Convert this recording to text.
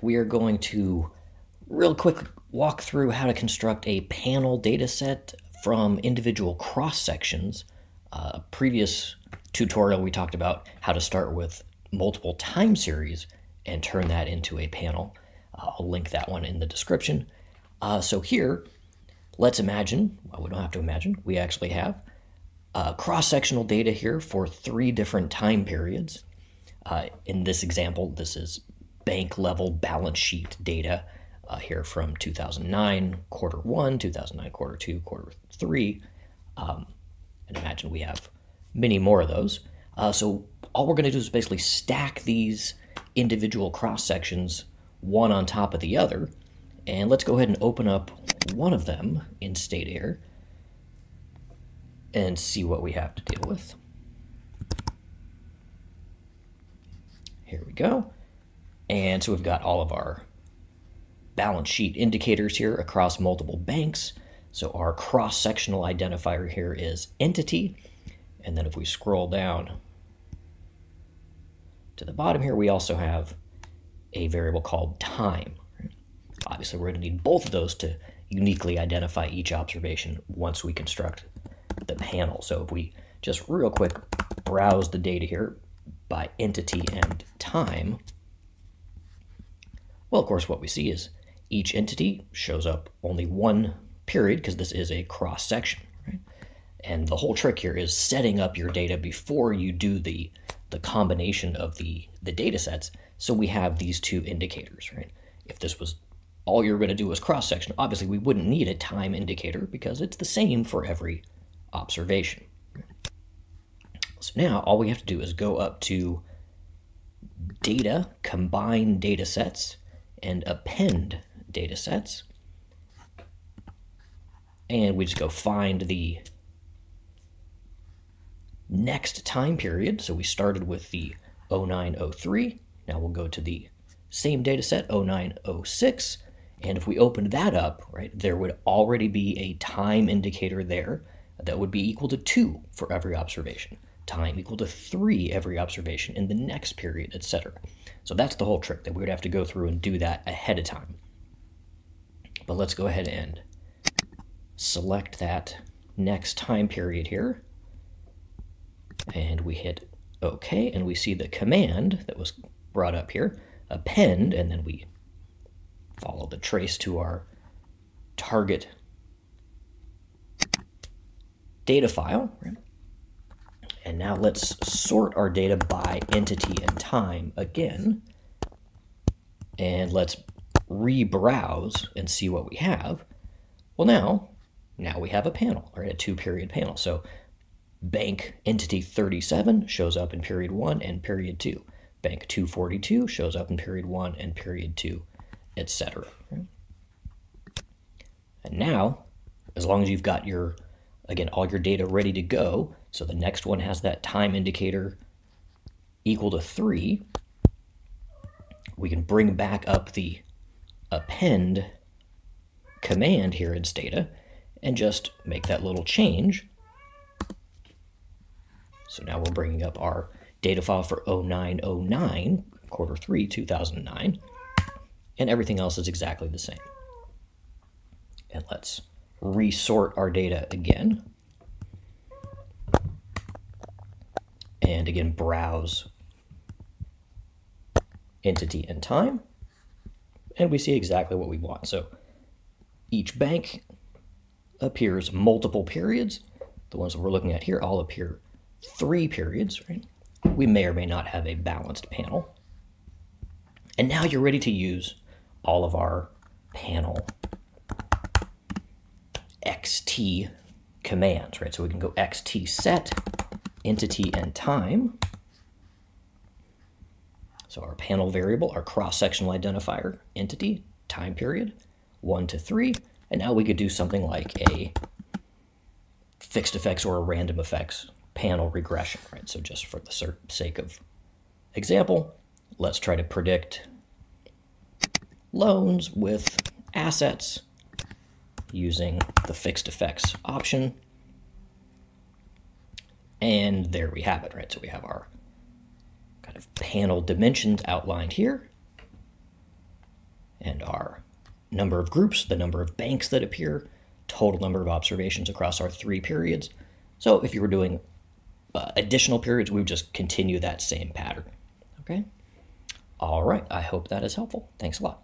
we are going to real quick walk through how to construct a panel data set from individual cross sections. Uh, previous tutorial, we talked about how to start with multiple time series and turn that into a panel. Uh, I'll link that one in the description. Uh, so here, let's imagine, well, we don't have to imagine, we actually have uh, cross-sectional data here for three different time periods. Uh, in this example, this is bank level balance sheet data uh, here from 2009, quarter one, 2009, quarter two, quarter three. Um, and imagine we have many more of those. Uh, so all we're going to do is basically stack these individual cross sections one on top of the other. And let's go ahead and open up one of them in Stata and see what we have to deal with. Here we go. And so we've got all of our balance sheet indicators here across multiple banks. So our cross-sectional identifier here is entity. And then if we scroll down to the bottom here, we also have a variable called time. Obviously, we're going to need both of those to uniquely identify each observation once we construct the panel. So if we just real quick browse the data here by entity and time, well, of course, what we see is each entity shows up only one period because this is a cross section. Right? And the whole trick here is setting up your data before you do the, the combination of the, the data sets. So we have these two indicators, right? If this was all you're going to do was cross section, obviously we wouldn't need a time indicator because it's the same for every observation. So now all we have to do is go up to data, combine data sets, and append data sets. And we just go find the next time period. So we started with the 0903. Now we'll go to the same data set, 0906. And if we opened that up, right, there would already be a time indicator there that would be equal to 2 for every observation, time equal to 3 every observation in the next period, etc. So that's the whole trick, that we would have to go through and do that ahead of time. But let's go ahead and select that next time period here. And we hit OK, and we see the command that was brought up here, append, and then we follow the trace to our target data file. And now let's sort our data by entity and time again. And let's rebrowse and see what we have. Well, now, now we have a panel, right, a two-period panel. So bank entity 37 shows up in period 1 and period 2. Bank 242 shows up in period 1 and period 2, etc. And now, as long as you've got your again, all your data ready to go. So the next one has that time indicator equal to 3. We can bring back up the append command here in Stata and just make that little change. So now we're bringing up our data file for 0909, quarter 3, 2009, and everything else is exactly the same. And let's resort our data again. And again, browse entity and time. And we see exactly what we want. So each bank appears multiple periods. The ones that we're looking at here all appear three periods, right? We may or may not have a balanced panel. And now you're ready to use all of our panel commands, right? So we can go xt set entity and time. So our panel variable, our cross-sectional identifier, entity, time period, one to three. And now we could do something like a fixed effects or a random effects panel regression, right? So just for the sake of example, let's try to predict loans with assets using the fixed effects option. And there we have it, right? So we have our kind of panel dimensions outlined here. and our number of groups, the number of banks that appear, total number of observations across our three periods. So if you were doing uh, additional periods, we would just continue that same pattern. Okay? All right, I hope that is helpful. Thanks a lot.